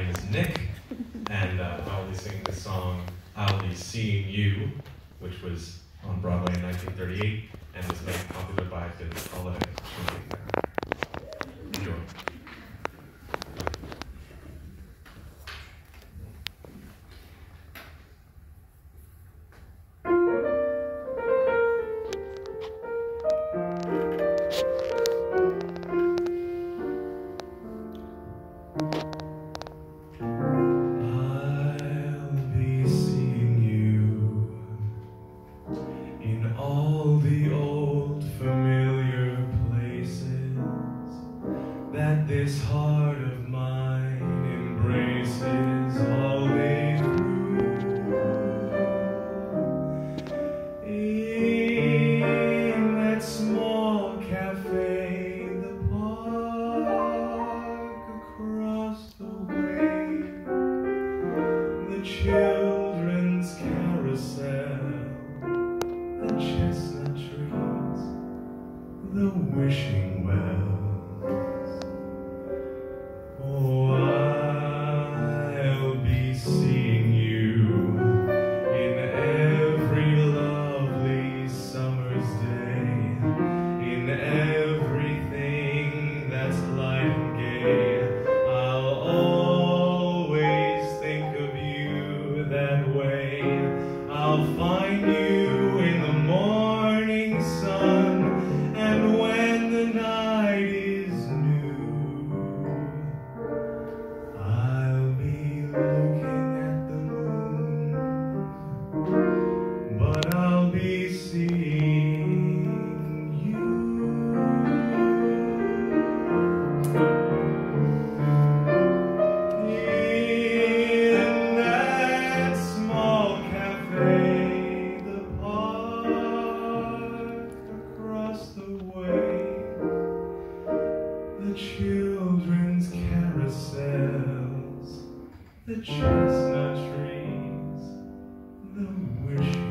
name is Nick, and uh, I'll be singing the song I'll Be Seeing You, which was on Broadway in 1938 and was made popular by Billie Holiday. This heart of mine embraces all day through. In that small cafe, the park across the way the children's carousel, the chestnut trees, the wishing wells. Find you the chestnut trees, the wishing.